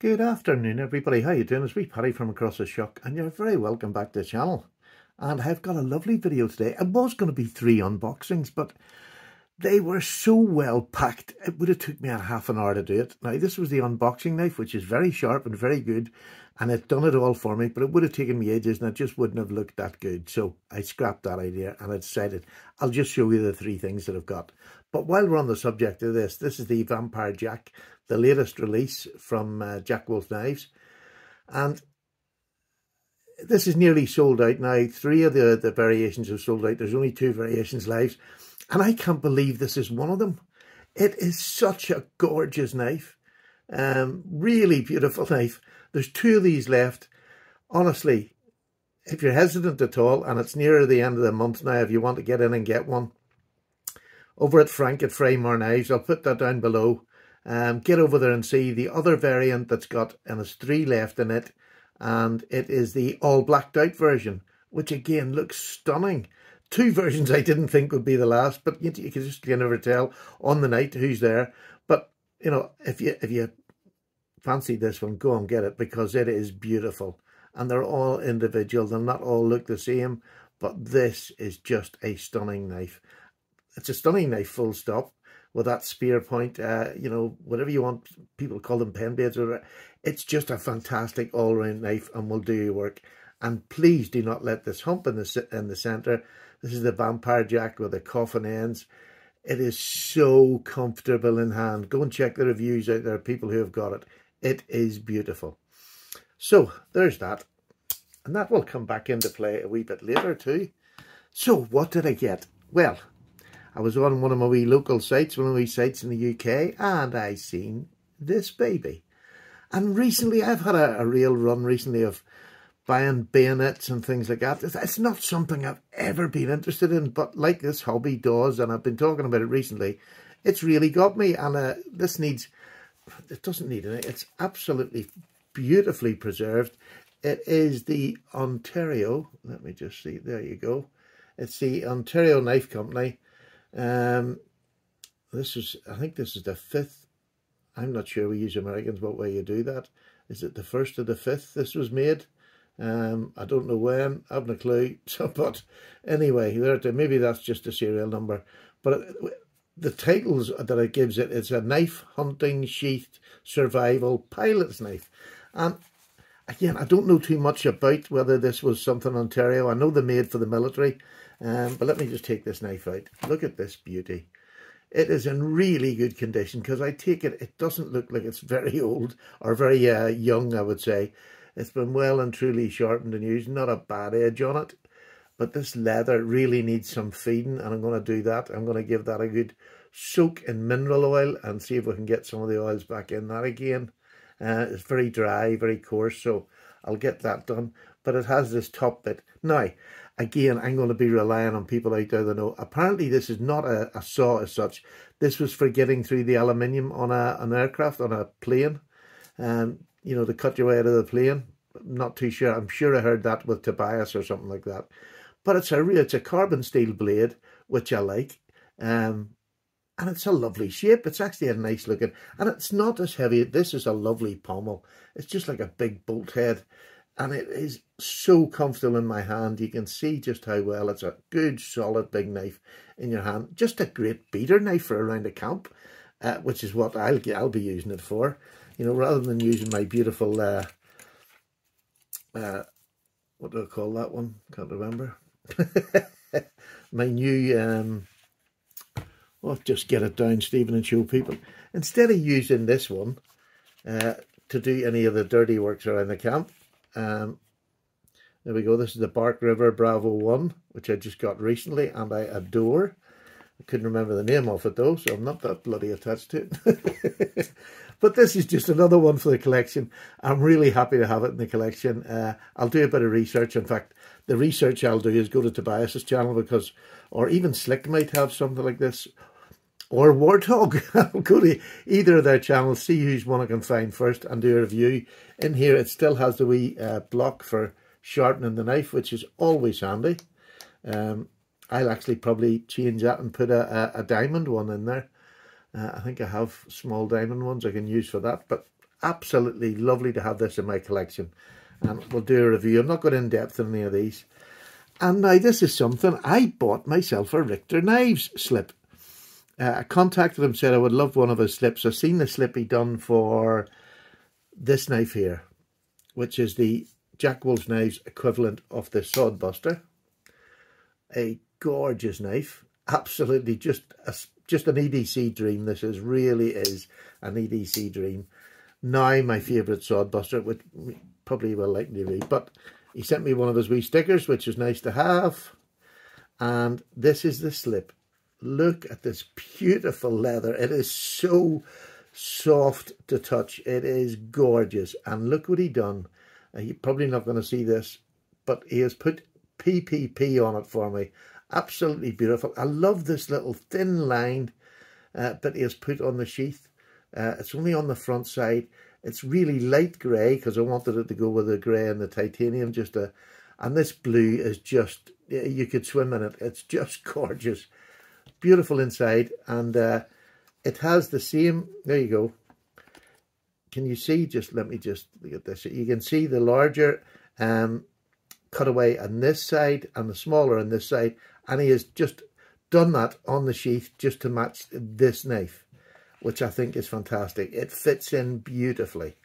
Good afternoon everybody, how you doing? It's me Paddy from Across the Shock and you're very welcome back to the channel. And I've got a lovely video today. It was going to be three unboxings but they were so well packed it would have took me a half an hour to do it. Now this was the unboxing knife which is very sharp and very good and it done it all for me but it would have taken me ages and it just wouldn't have looked that good. So I scrapped that idea and I decided I'll just show you the three things that I've got. But while we're on the subject of this, this is the Vampire Jack the latest release from uh, Jack Wolf Knives. And this is nearly sold out now. Three of the, the variations have sold out. There's only two variations left. And I can't believe this is one of them. It is such a gorgeous knife. Um, really beautiful knife. There's two of these left. Honestly, if you're hesitant at all, and it's nearer the end of the month now, if you want to get in and get one, over at Frank at Framar Knives, I'll put that down below. Um, get over there and see the other variant that's got, and there's three left in it, and it is the all blacked out version, which again looks stunning. Two versions I didn't think would be the last, but you, you can just can never tell on the night who's there. But you know, if you if you fancy this one, go and get it because it is beautiful, and they're all individual. They'll not all look the same, but this is just a stunning knife. It's a stunning knife, full stop with that spear point, uh, you know, whatever you want, people call them pen blades or whatever. It's just a fantastic all-round knife and will do your work. And please do not let this hump in the, in the centre. This is the Vampire Jack with the coffin ends. It is so comfortable in hand. Go and check the reviews out there, people who have got it. It is beautiful. So, there's that. And that will come back into play a wee bit later too. So, what did I get? Well, I was on one of my wee local sites, one of my sites in the UK, and I seen this baby. And recently, I've had a, a real run recently of buying bayonets and things like that. It's not something I've ever been interested in, but like this hobby does, and I've been talking about it recently, it's really got me. And uh, this needs, it doesn't need it. It's absolutely beautifully preserved. It is the Ontario, let me just see, there you go. It's the Ontario Knife Company um, this is, I think this is the fifth. I'm not sure we use Americans what way you do that. Is it the first or the fifth this was made? Um, I don't know when, I haven't a clue. So, but anyway, maybe that's just a serial number. But the titles that it gives it, it's a knife hunting sheath survival pilot's knife. And again, I don't know too much about whether this was something Ontario. I know they're made for the military. Um, but let me just take this knife out. Look at this beauty. It is in really good condition because I take it, it doesn't look like it's very old or very uh, young, I would say. It's been well and truly sharpened and used. Not a bad edge on it. But this leather really needs some feeding and I'm going to do that. I'm going to give that a good soak in mineral oil and see if we can get some of the oils back in that again. Uh, it's very dry, very coarse, so I'll get that done. But it has this top bit. Now, again, I'm going to be relying on people out there that know. Apparently, this is not a, a saw as such. This was for getting through the aluminium on a, an aircraft, on a plane. Um, you know, to cut your way out of the plane. I'm not too sure. I'm sure I heard that with Tobias or something like that. But it's a real, it's a carbon steel blade, which I like. Um, and it's a lovely shape. It's actually a nice looking, and it's not as heavy. This is a lovely pommel. It's just like a big bolt head and it is so comfortable in my hand. You can see just how well it's a good, solid, big knife in your hand. Just a great beater knife for around a camp, uh, which is what I'll I'll be using it for. You know, rather than using my beautiful, uh, uh, what do I call that one? Can't remember. my new, um, I'll just get it down, Stephen, and show people. Instead of using this one uh, to do any of the dirty works around the camp, um, there we go. This is the Bark River Bravo 1, which I just got recently, and I adore. I couldn't remember the name of it, though, so I'm not that bloody attached to it. but this is just another one for the collection. I'm really happy to have it in the collection. Uh, I'll do a bit of research. In fact, the research I'll do is go to Tobias's channel because, or even Slick might have something like this, or Warthog. I'll go to either of their channels, see who's one I can find first and do a review. In here it still has the wee uh, block for sharpening the knife, which is always handy. Um, I'll actually probably change that and put a, a, a diamond one in there. Uh, I think I have small diamond ones I can use for that, but absolutely lovely to have this in my collection. And we'll do a review. I'm not going in depth on any of these. And now this is something, I bought myself a Richter Knives slip. Uh, I contacted him, said I would love one of his slips. I've seen the slip he done for this knife here, which is the Jack Wolf's Knives equivalent of the Sodbuster. A gorgeous knife. Absolutely just a, just an EDC dream. This is really is an EDC dream. Now my favourite Sodbuster, which probably will like to read. But he sent me one of his wee stickers, which is nice to have. And this is the slip. Look at this beautiful leather. It is so soft to touch. It is gorgeous. And look what he done. Uh, you're probably not going to see this, but he has put PPP on it for me. Absolutely beautiful. I love this little thin line uh, that has put on the sheath. Uh, it's only on the front side. It's really light grey because I wanted it to go with the grey and the titanium. Just a, And this blue is just, you could swim in it. It's just gorgeous. Beautiful inside. And uh, it has the same, there you go. Can you see, just let me just look at this. You can see the larger um, cutaway on this side and the smaller on this side. And he has just done that on the sheath just to match this knife which I think is fantastic. It fits in beautifully.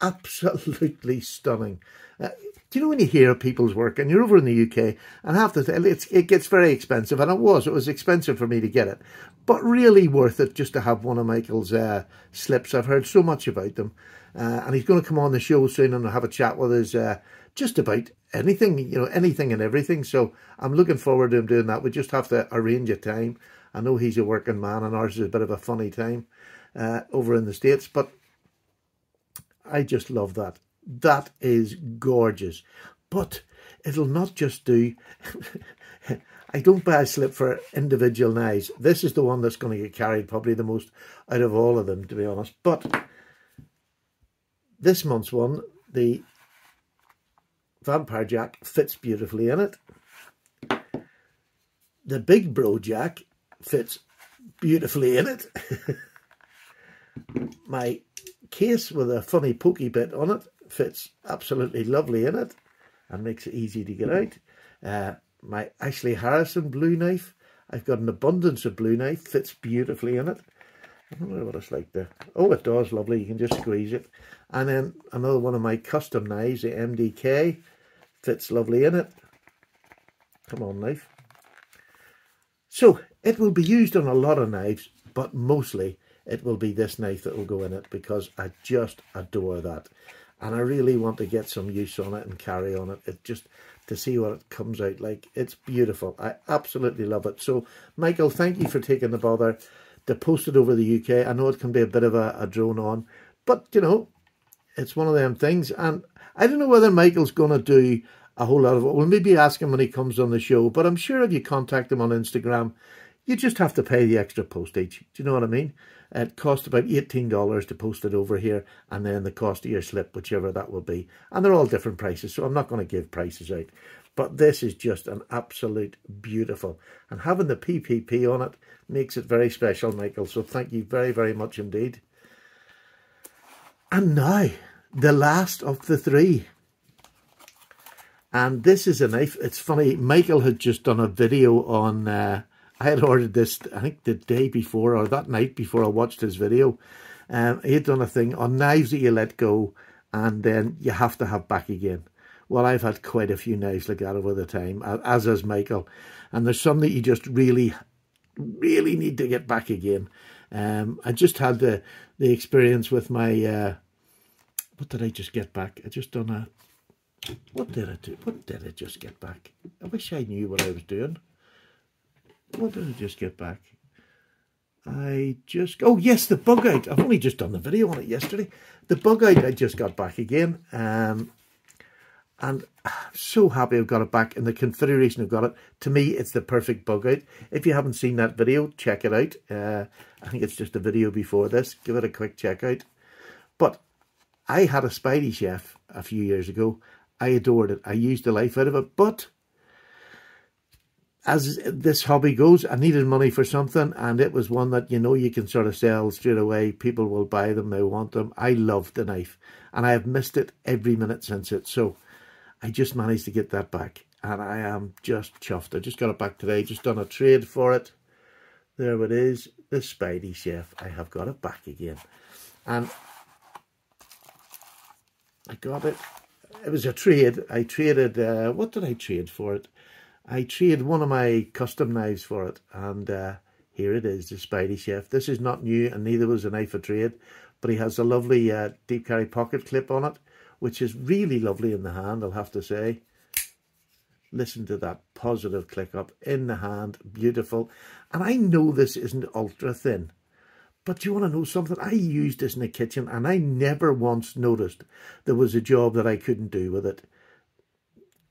Absolutely stunning. Uh, you know when you hear people's work and you're over in the UK and have to say it's, it gets very expensive and it was, it was expensive for me to get it, but really worth it just to have one of Michael's uh, slips. I've heard so much about them uh, and he's going to come on the show soon and have a chat with us uh, just about anything, you know, anything and everything. So I'm looking forward to him doing that. We just have to arrange a time I know he's a working man and ours is a bit of a funny time uh, over in the States, but I just love that. That is gorgeous. But it'll not just do... I don't buy a slip for individual knives. This is the one that's going to get carried probably the most out of all of them, to be honest. But this month's one, the Vampire Jack, fits beautifully in it. The Big Bro Jack fits beautifully in it. My case with a funny pokey bit on it fits absolutely lovely in it and makes it easy to get out. Uh, my Ashley Harrison blue knife, I've got an abundance of blue knife, fits beautifully in it. I don't know what it's like there. Oh, it does, lovely. You can just squeeze it. And then another one of my custom knives, the MDK, fits lovely in it. Come on, knife. So it will be used on a lot of knives, but mostly it will be this knife that will go in it because I just adore that. And I really want to get some use on it and carry on it. It just to see what it comes out like. It's beautiful. I absolutely love it. So, Michael, thank you for taking the bother to post it over the UK. I know it can be a bit of a, a drone on, but, you know, it's one of them things. And I don't know whether Michael's going to do a whole lot of it. We'll maybe ask him when he comes on the show, but I'm sure if you contact him on Instagram, you just have to pay the extra postage. Do you know what I mean? It costs about $18 to post it over here and then the cost of your slip, whichever that will be. And they're all different prices, so I'm not going to give prices out. But this is just an absolute beautiful. And having the PPP on it makes it very special, Michael. So thank you very, very much indeed. And now, the last of the three. And this is a knife. It's funny, Michael had just done a video on... Uh, I had ordered this, I think the day before or that night before I watched his video. Um, he had done a thing on knives that you let go and then you have to have back again. Well, I've had quite a few knives like that over the time, as has Michael. And there's some that you just really, really need to get back again. Um, I just had the, the experience with my, uh, what did I just get back? I just done a, what did I do? What did I just get back? I wish I knew what I was doing. What did I just get back? I just, oh yes, the bug out. I've only just done the video on it yesterday. The bug out I just got back again. Um, and I'm so happy I've got it back and the configuration I've got it. To me, it's the perfect bug out. If you haven't seen that video, check it out. Uh, I think it's just a video before this. Give it a quick check out. But I had a Spydie Chef a few years ago. I adored it. I used the life out of it. But as this hobby goes, I needed money for something, and it was one that you know you can sort of sell straight away. People will buy them, they want them. I love the knife, and I have missed it every minute since it. So I just managed to get that back, and I am just chuffed. I just got it back today, just done a trade for it. There it is, the Spydie Chef. I have got it back again, and I got it. It was a trade. I traded, uh, what did I trade for it? I traded one of my custom knives for it, and uh, here it is, the Spydie Chef. This is not new, and neither was a knife for trade, but he has a lovely uh, deep carry pocket clip on it, which is really lovely in the hand, I'll have to say. Listen to that positive click up in the hand, beautiful. And I know this isn't ultra thin, but you want to know something? I used this in the kitchen, and I never once noticed there was a job that I couldn't do with it.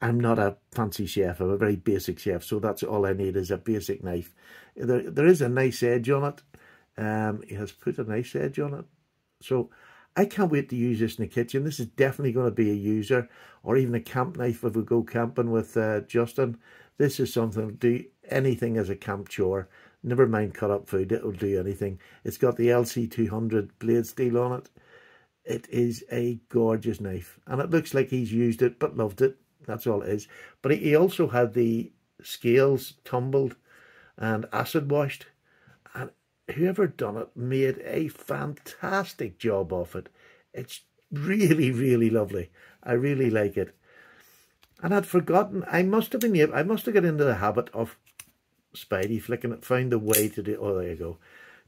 I'm not a fancy chef. I'm a very basic chef. So that's all I need is a basic knife. There, there is a nice edge on it. Um, he has put a nice edge on it. So I can't wait to use this in the kitchen. This is definitely going to be a user or even a camp knife if we go camping with uh, Justin. This is something to do anything as a camp chore. Never mind cut up food. It'll do anything. It's got the LC200 blade steel on it. It is a gorgeous knife. And it looks like he's used it but loved it. That's all it is. But he also had the scales tumbled and acid washed. And whoever done it made a fantastic job of it. It's really, really lovely. I really like it. And I'd forgotten, I must have been I must have got into the habit of Spydie flicking it, found a way to do, oh, there you go.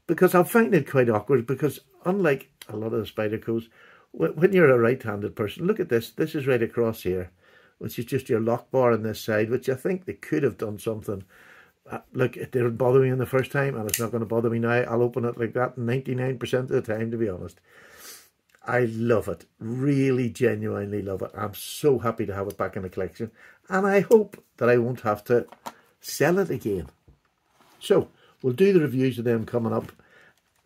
Because I find it quite awkward because unlike a lot of the Spydercos, when you're a right-handed person, look at this, this is right across here which is just your lock bar on this side, which I think they could have done something. Uh, look, it didn't bother me in the first time, and it's not going to bother me now. I'll open it like that 99% of the time, to be honest. I love it. Really, genuinely love it. I'm so happy to have it back in the collection. And I hope that I won't have to sell it again. So, we'll do the reviews of them coming up.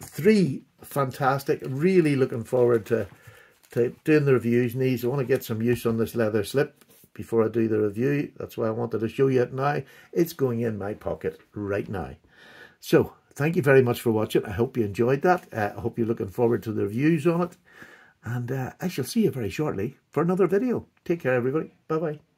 Three fantastic. Really looking forward to, to doing the reviews. Needs. I want to get some use on this leather slip before I do the review. That's why I wanted to show you it now. It's going in my pocket right now. So, thank you very much for watching. I hope you enjoyed that. Uh, I hope you're looking forward to the reviews on it. And uh, I shall see you very shortly for another video. Take care, everybody. Bye-bye.